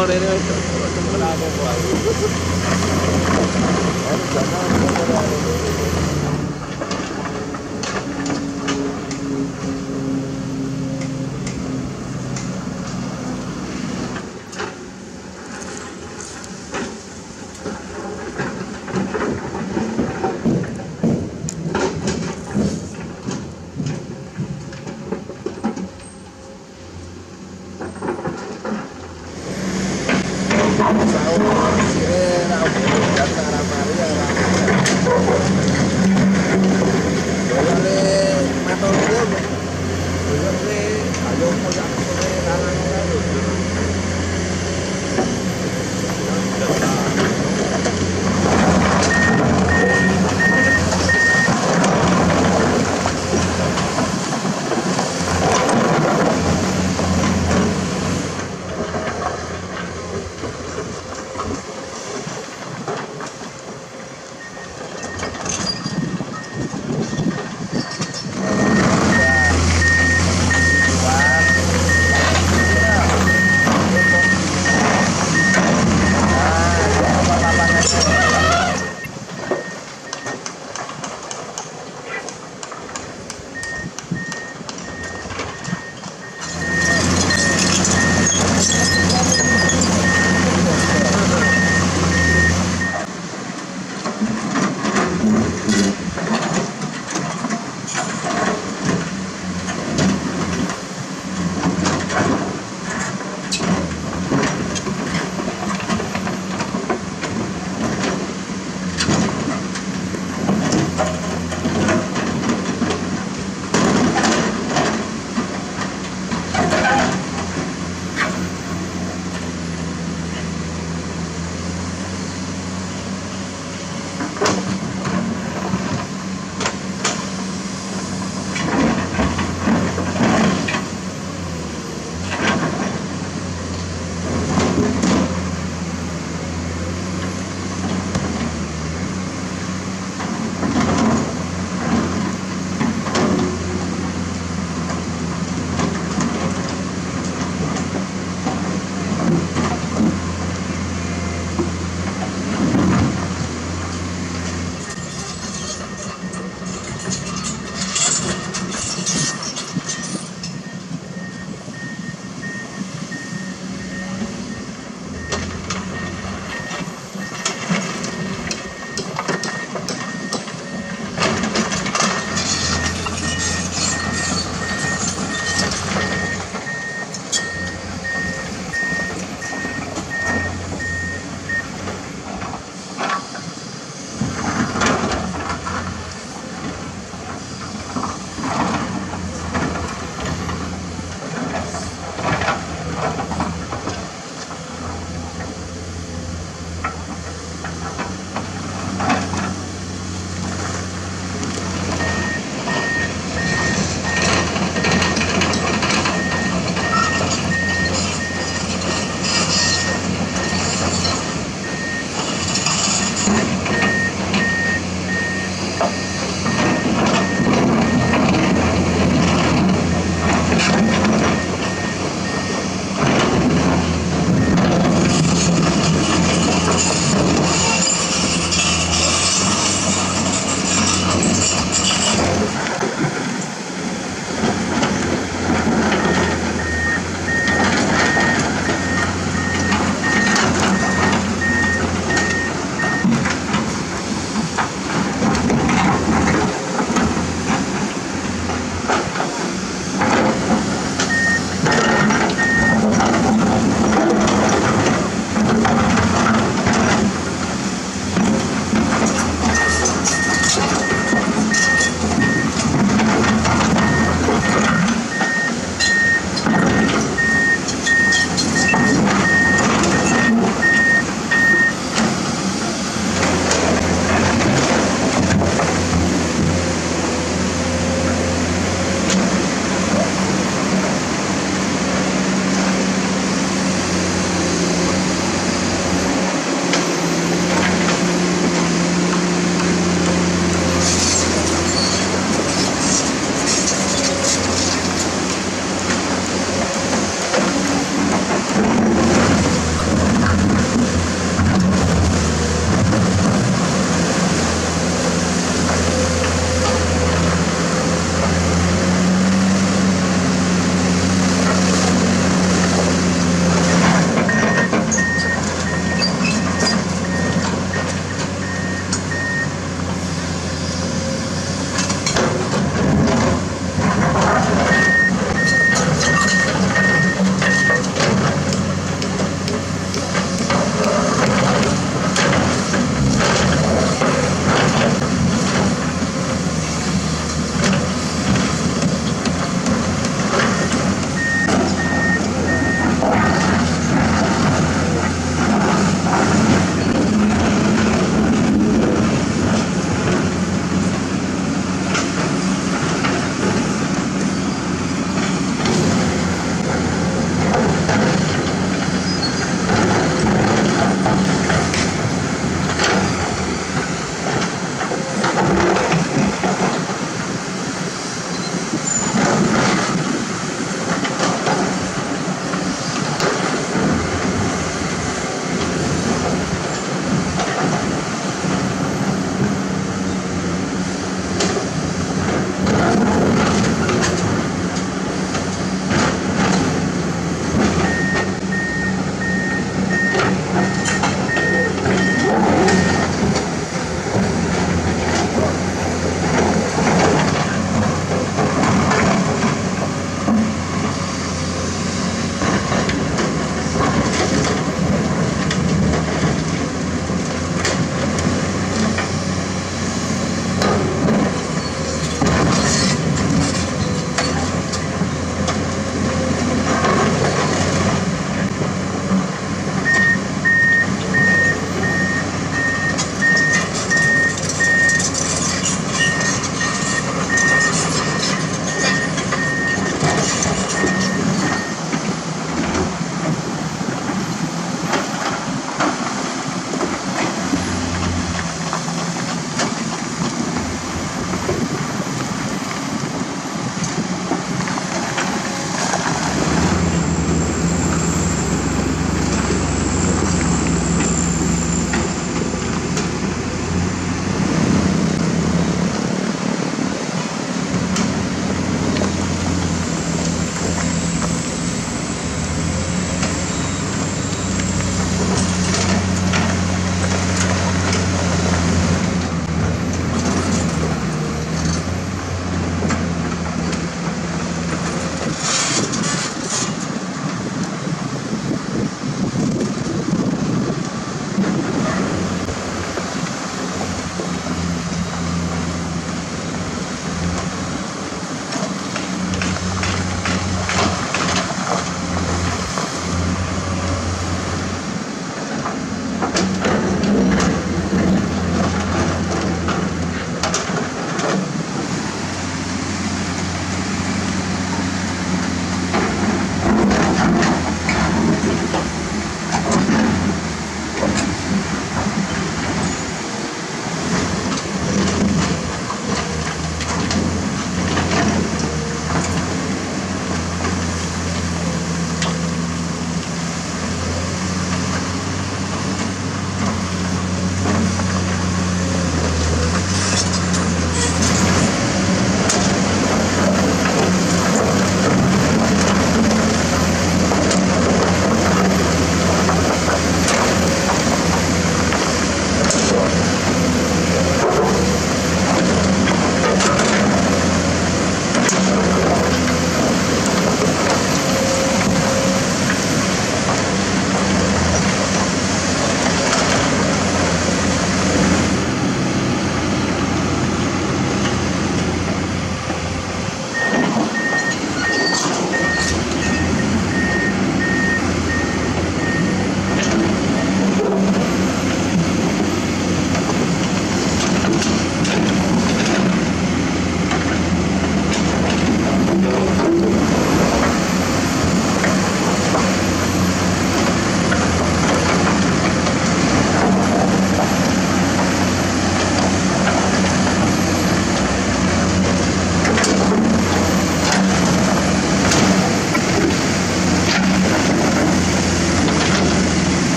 Ờ, kore ờ, ne